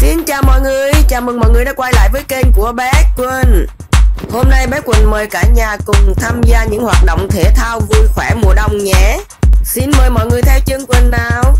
Xin chào mọi người, chào mừng mọi người đã quay lại với kênh của bé Quỳnh Hôm nay bé Quỳnh mời cả nhà cùng tham gia những hoạt động thể thao vui khỏe mùa đông nhé. Xin mời mọi người theo chân Quỳnh nào.